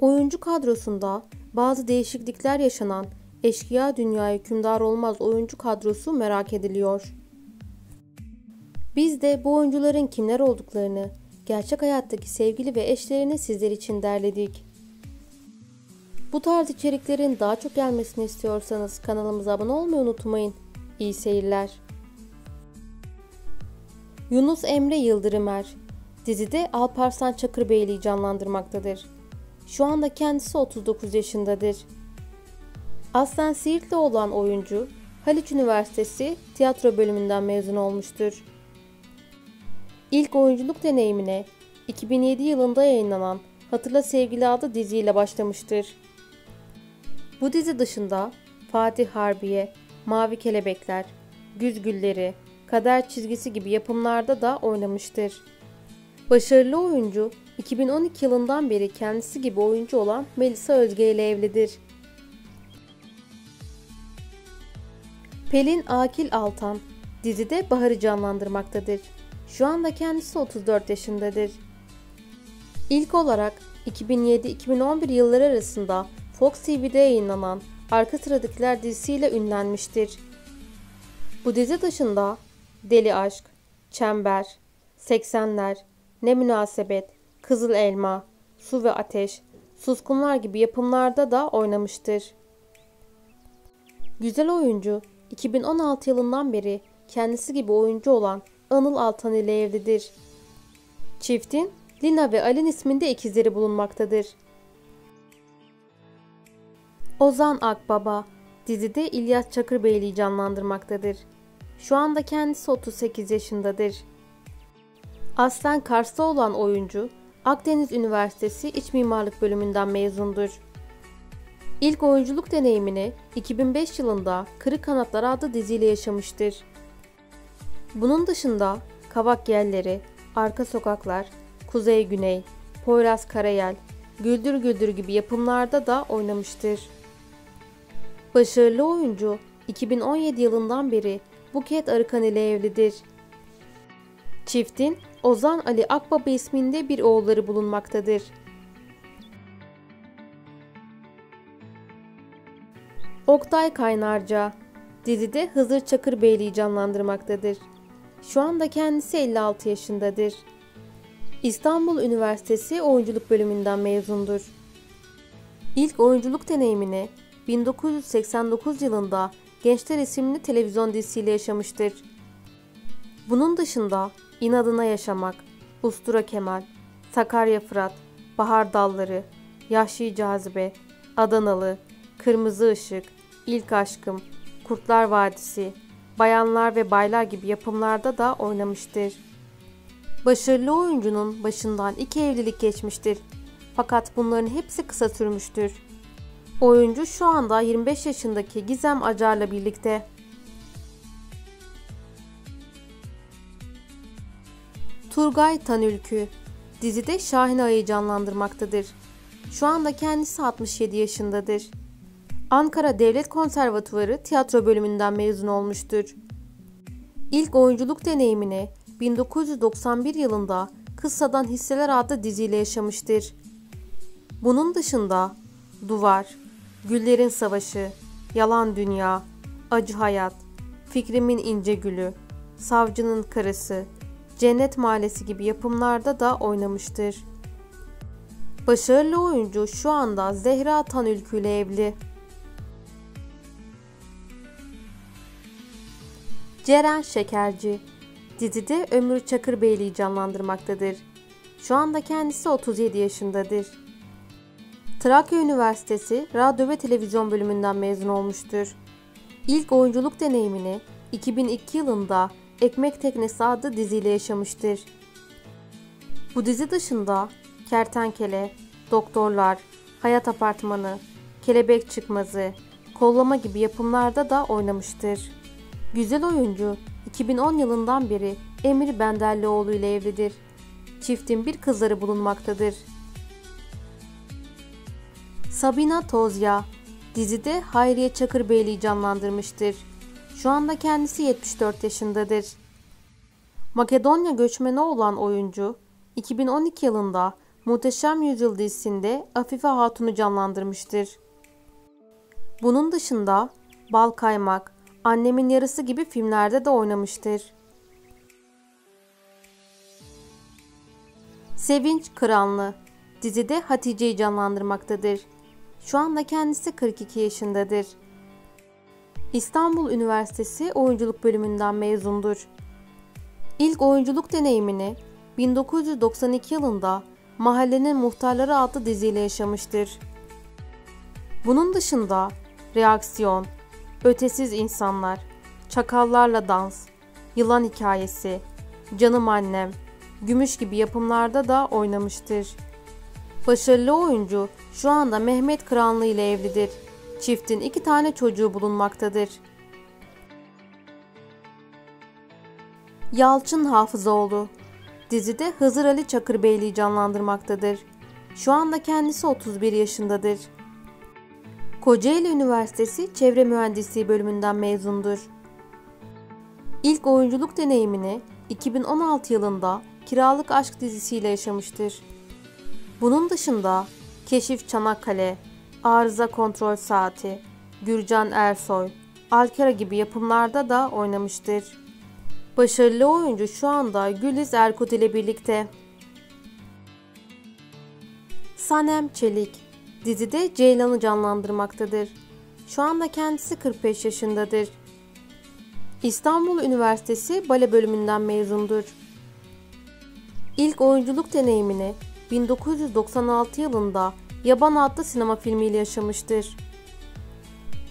Oyuncu kadrosunda bazı değişiklikler yaşanan Eşkıya Dünya Hükümdar Olmaz oyuncu kadrosu merak ediliyor. Biz de bu oyuncuların kimler olduklarını, gerçek hayattaki sevgili ve eşlerini sizler için derledik. Bu tarz içeriklerin daha çok gelmesini istiyorsanız kanalımıza abone olmayı unutmayın. İyi seyirler. Yunus Emre Yıldırımer dizide Alparslan Çakırbeyli'yi canlandırmaktadır. Şu anda kendisi 39 yaşındadır. Aslen Siirtli olan oyuncu, Haliç Üniversitesi tiyatro bölümünden mezun olmuştur. İlk oyunculuk deneyimine 2007 yılında yayınlanan Hatırla Sevgili adlı diziyle başlamıştır. Bu dizi dışında Fatih Harbiye, Mavi Kelebekler, Güz Gülleri, Kader Çizgisi gibi yapımlarda da oynamıştır. Başarılı oyuncu 2012 yılından beri kendisi gibi oyuncu olan Melisa Özge ile evlidir. Pelin Akil Altan dizide Bahar'ı canlandırmaktadır. Şu anda kendisi 34 yaşındadır. İlk olarak 2007-2011 yılları arasında Fox TV'de yayınlanan Arka Sıradakiler dizisiyle ünlenmiştir. Bu dizi dışında Deli Aşk, Çember, 80'ler, Ne Münasebet, Kızıl Elma, Su ve Ateş, Suskunlar gibi yapımlarda da oynamıştır. Güzel oyuncu 2016 yılından beri kendisi gibi oyuncu olan Anıl Altan ile evlidir. Çiftin Lina ve Alin isminde ikizleri bulunmaktadır. Ozan Akbaba dizide İlyas Çakırbeyli'yi canlandırmaktadır. Şu anda kendisi 38 yaşındadır. Aslen Kars'ta olan oyuncu, Akdeniz Üniversitesi İç Mimarlık bölümünden mezundur. İlk oyunculuk deneyimini 2005 yılında Kırık Kanatlar adlı diziyle yaşamıştır. Bunun dışında Kavak Yelleri, Arka Sokaklar, Kuzey Güney, Poyraz Karayel, Güldür Güldür gibi yapımlarda da oynamıştır. Başarılı oyuncu 2017 yılından beri Buket Arıkan ile evlidir. Çiftin Ozan Ali Akbaba isminde bir oğulları bulunmaktadır. Oktay Kaynarca dizide Hızır Çakırbeyli'yi canlandırmaktadır. Şu anda kendisi 56 yaşındadır. İstanbul Üniversitesi Oyunculuk Bölümünden mezundur. İlk oyunculuk deneyimini 1989 yılında Gençler isimli televizyon dizisiyle yaşamıştır. Bunun dışında İnadına Yaşamak, Ustura Kemal, Sakarya Fırat, Bahar Dalları, Yahşi Cazibe, Adanalı, Kırmızı Işık, İlk Aşkım, Kurtlar Vadisi, Bayanlar ve Baylar gibi yapımlarda da oynamıştır. Başarılı oyuncunun başından iki evlilik geçmiştir. Fakat bunların hepsi kısa sürmüştür. Oyuncu şu anda 25 yaşındaki Gizem Acar'la birlikte. Turgay Tanülkü dizide Şahin Ağa'yı canlandırmaktadır. Şu anda kendisi 67 yaşındadır. Ankara Devlet Konservatuvarı tiyatro bölümünden mezun olmuştur. İlk oyunculuk deneyimini 1991 yılında Kıssadan Hisseler adlı diziyle yaşamıştır. Bunun dışında Duvar, Güllerin Savaşı, Yalan Dünya, Acı Hayat, Fikrimin İnce Gülü, Savcının Karısı, Cennet Mahallesi gibi yapımlarda da oynamıştır. Başarılı oyuncu şu anda Zehra Tanülkü ile evli. Ceren Şekerci dizide Ömür Çakırbeyli'yi canlandırmaktadır. Şu anda kendisi 37 yaşındadır. Trakya Üniversitesi Radyo ve Televizyon bölümünden mezun olmuştur. İlk oyunculuk deneyimini 2002 yılında Ekmek Teknesi adlı diziyle yaşamıştır. Bu dizi dışında Kertenkele, Doktorlar, Hayat Apartmanı, Kelebek Çıkmazı, Kollama gibi yapımlarda da oynamıştır. Güzel oyuncu 2010 yılından beri Emir Benderlioğlu ile evlidir. Çiftin bir kızları bulunmaktadır. Sabina Tozya dizide Hayriye Çakırbeyli'yi canlandırmıştır. Şu anda kendisi 74 yaşındadır. Makedonya göçmeni olan oyuncu 2012 yılında Muhteşem Yüzyıl dizisinde Afife Hatun'u canlandırmıştır. Bunun dışında Bal Kaymak, Annemin Yarısı gibi filmlerde de oynamıştır. Sevinç Kıranlı dizide Hatice'yi canlandırmaktadır. Şu anda kendisi 42 yaşındadır. İstanbul Üniversitesi Oyunculuk Bölümünden mezundur. İlk oyunculuk deneyimini 1992 yılında Mahallenin Muhtarları adlı diziyle yaşamıştır. Bunun dışında Reaksiyon, Ötesiz İnsanlar, Çakallarla Dans, Yılan Hikayesi, Canım Annem, Gümüş gibi yapımlarda da oynamıştır. Başarılı oyuncu şu anda Mehmet Kıranlı ile evlidir. Çiftin iki tane çocuğu bulunmaktadır. Yalçın Hafızoğlu Dizide Hızır Ali Çakırbeyli'yi canlandırmaktadır. Şu anda kendisi 31 yaşındadır. Kocaeli Üniversitesi Çevre Mühendisliği bölümünden mezundur. İlk oyunculuk deneyimini 2016 yılında Kiralık Aşk dizisiyle yaşamıştır. Bunun dışında Keşif Çanakkale, Arıza Kontrol Saati, Gürcan Ersoy, Alkara gibi yapımlarda da oynamıştır. Başarılı oyuncu şu anda Güliz Erkut ile birlikte. Sanem Çelik dizide Ceylan'ı canlandırmaktadır. Şu anda kendisi 45 yaşındadır. İstanbul Üniversitesi Bale bölümünden mezundur. İlk oyunculuk deneyimini 1996 yılında Yaban adlı sinema filmiyle yaşamıştır.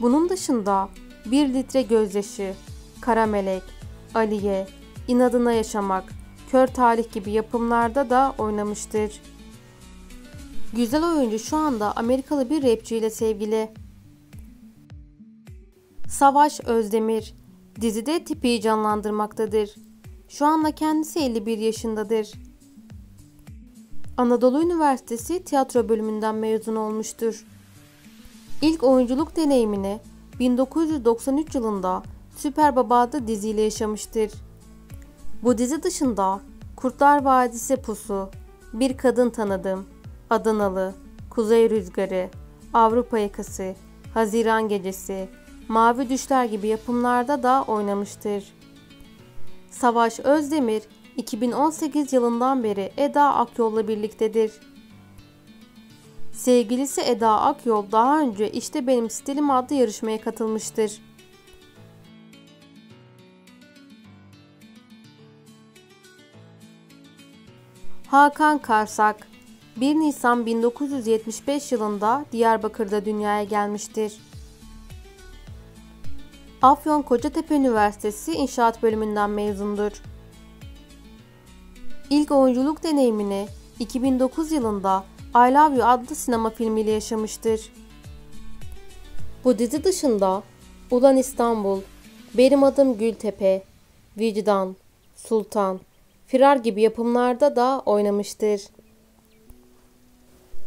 Bunun dışında Bir Litre Gözyaşı, Kara Melek, Aliye, İnadına Yaşamak, Kör Talih gibi yapımlarda da oynamıştır. Güzel oyuncu şu anda Amerikalı bir rapçi ile sevgili. Savaş Özdemir dizide Tipi'yi canlandırmaktadır. Şu anda kendisi 51 yaşındadır. Anadolu Üniversitesi tiyatro bölümünden mezun olmuştur. İlk oyunculuk deneyimini 1993 yılında Süper Baba adlı diziyle yaşamıştır. Bu dizi dışında Kurtlar Vadisi Pusu, Bir Kadın Tanıdım, Adanalı, Kuzey Rüzgarı, Avrupa Yakası, Haziran Gecesi, Mavi Düşler gibi yapımlarda da oynamıştır. Savaş Özdemir 2018 yılından beri Eda Akyol'la birliktedir. Sevgilisi Eda Akyol daha önce İşte Benim Stilim adlı yarışmaya katılmıştır. Hakan Karsak 1 Nisan 1975 yılında Diyarbakır'da dünyaya gelmiştir. Afyon Kocatepe Üniversitesi İnşaat Bölümünden mezundur. İlk oyunculuk deneyimini 2009 yılında I Love You adlı sinema filmiyle yaşamıştır. Bu dizi dışında Ulan İstanbul, Benim Adım Gültepe, Vicdan, Sultan, Firar gibi yapımlarda da oynamıştır.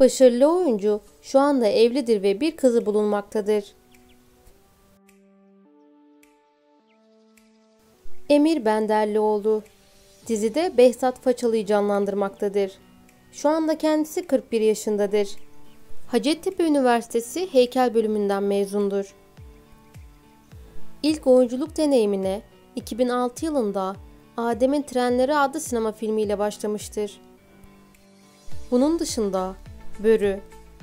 Başarılı oyuncu şu anda evlidir ve bir kızı bulunmaktadır. Emir Benderlioğlu dizide Behzat Façalı'yı canlandırmaktadır. Şu anda kendisi 41 yaşındadır. Hacettepe Üniversitesi Heykel Bölümünden mezundur. İlk oyunculuk deneyimine 2006 yılında Adem'in Trenleri adlı sinema filmiyle başlamıştır. Bunun dışında Börü,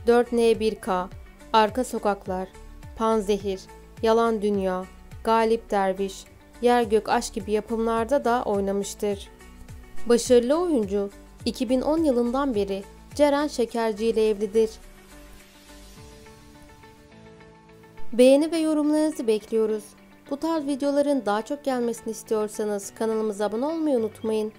4N1K, Arka Sokaklar, Panzehir, Yalan Dünya, Galip Derviş, Yer Gök Aşk gibi yapımlarda da oynamıştır. Başarılı oyuncu 2010 yılından beri Ceren Şekerci ile evlidir. Beğeni ve yorumlarınızı bekliyoruz. Bu tarz videoların daha çok gelmesini istiyorsanız kanalımıza abone olmayı unutmayın.